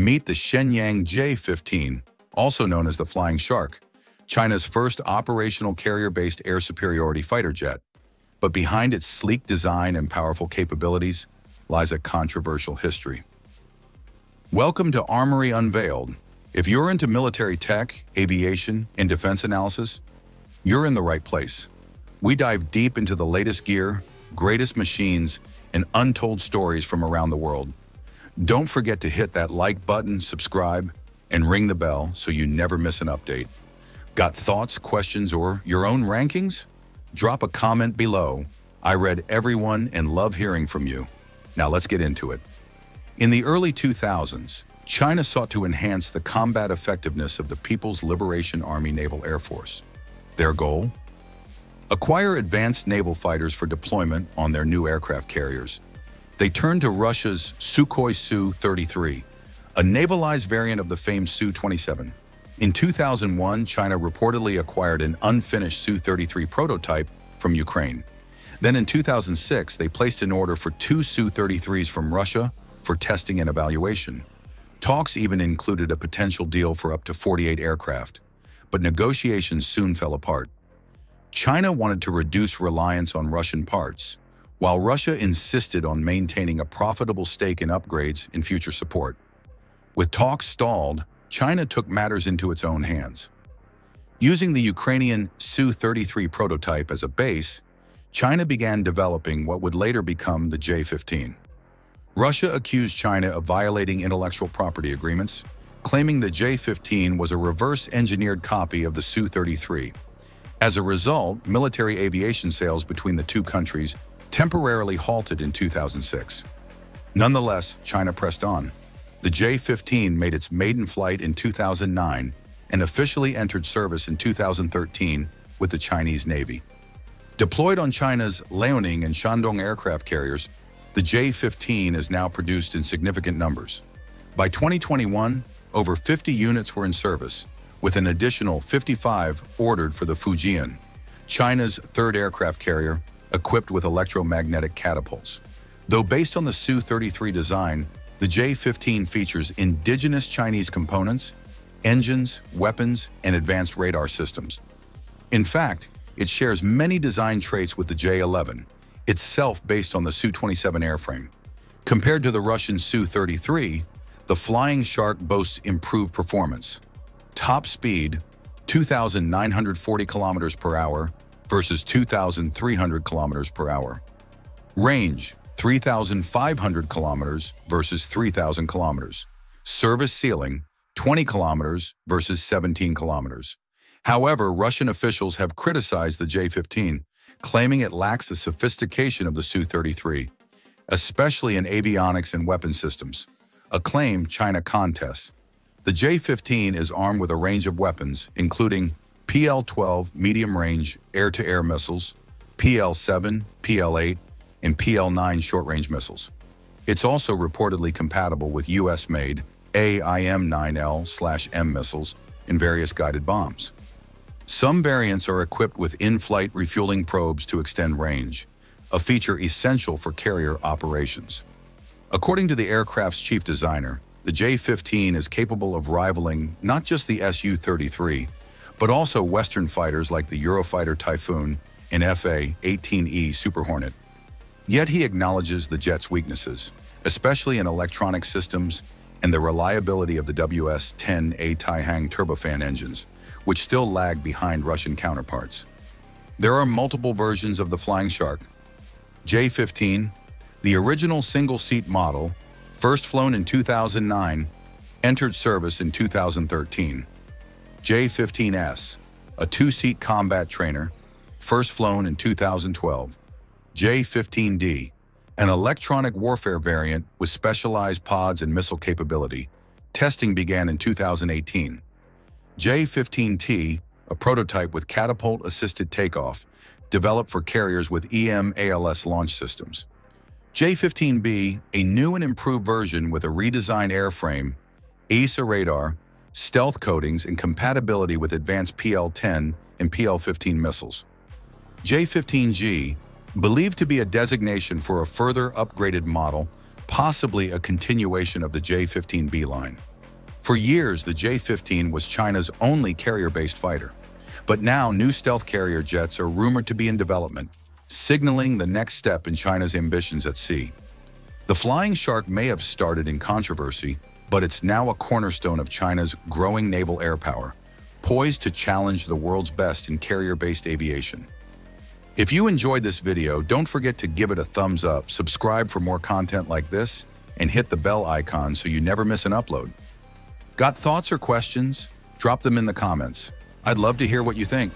Meet the Shenyang J-15, also known as the Flying Shark, China's first operational carrier-based air superiority fighter jet. But behind its sleek design and powerful capabilities lies a controversial history. Welcome to Armory Unveiled. If you're into military tech, aviation, and defense analysis, you're in the right place. We dive deep into the latest gear, greatest machines, and untold stories from around the world. Don't forget to hit that like button, subscribe, and ring the bell so you never miss an update. Got thoughts, questions, or your own rankings? Drop a comment below. I read everyone and love hearing from you. Now let's get into it. In the early 2000s, China sought to enhance the combat effectiveness of the People's Liberation Army Naval Air Force. Their goal? Acquire advanced naval fighters for deployment on their new aircraft carriers. They turned to Russia's Sukhoi Su-33, a navalized variant of the famed Su-27. In 2001, China reportedly acquired an unfinished Su-33 prototype from Ukraine. Then in 2006, they placed an order for two Su-33s from Russia for testing and evaluation. Talks even included a potential deal for up to 48 aircraft, but negotiations soon fell apart. China wanted to reduce reliance on Russian parts, while Russia insisted on maintaining a profitable stake in upgrades and future support. With talks stalled, China took matters into its own hands. Using the Ukrainian Su-33 prototype as a base, China began developing what would later become the J-15. Russia accused China of violating intellectual property agreements, claiming the J-15 was a reverse-engineered copy of the Su-33. As a result, military aviation sales between the two countries temporarily halted in 2006. Nonetheless, China pressed on. The J-15 made its maiden flight in 2009 and officially entered service in 2013 with the Chinese Navy. Deployed on China's Liaoning and Shandong aircraft carriers, the J-15 is now produced in significant numbers. By 2021, over 50 units were in service, with an additional 55 ordered for the Fujian, China's third aircraft carrier equipped with electromagnetic catapults. Though based on the Su-33 design, the J-15 features indigenous Chinese components, engines, weapons, and advanced radar systems. In fact, it shares many design traits with the J-11, itself based on the Su-27 airframe. Compared to the Russian Su-33, the Flying Shark boasts improved performance. Top speed, 2,940 kilometers per hour versus 2,300 kilometers per hour. Range, 3,500 kilometers versus 3,000 kilometers. Service ceiling, 20 kilometers versus 17 kilometers. However, Russian officials have criticized the J-15, claiming it lacks the sophistication of the Su-33, especially in avionics and weapon systems, a claim China contests. The J-15 is armed with a range of weapons, including PL-12 medium-range air-to-air missiles, PL-7, PL-8, and PL-9 short-range missiles. It's also reportedly compatible with U.S.-made AIM-9L-M missiles and various guided bombs. Some variants are equipped with in-flight refueling probes to extend range, a feature essential for carrier operations. According to the aircraft's chief designer, the J-15 is capable of rivaling not just the Su-33, but also Western fighters like the Eurofighter Typhoon and FA-18E Super Hornet. Yet he acknowledges the jet's weaknesses, especially in electronic systems and the reliability of the WS-10A Taihang turbofan engines, which still lag behind Russian counterparts. There are multiple versions of the Flying Shark. J-15, the original single-seat model, first flown in 2009, entered service in 2013. J-15S, a two-seat combat trainer, first flown in 2012. J-15D, an electronic warfare variant with specialized pods and missile capability. Testing began in 2018. J-15T, a prototype with catapult-assisted takeoff, developed for carriers with EM-ALS launch systems. J-15B, a new and improved version with a redesigned airframe, ESA radar, stealth coatings, and compatibility with advanced PL-10 and PL-15 missiles. J-15G, believed to be a designation for a further upgraded model, possibly a continuation of the J-15B line. For years, the J-15 was China's only carrier-based fighter. But now, new stealth carrier jets are rumored to be in development, signaling the next step in China's ambitions at sea. The Flying Shark may have started in controversy, but it's now a cornerstone of China's growing naval air power, poised to challenge the world's best in carrier-based aviation. If you enjoyed this video, don't forget to give it a thumbs up, subscribe for more content like this, and hit the bell icon so you never miss an upload. Got thoughts or questions? Drop them in the comments. I'd love to hear what you think.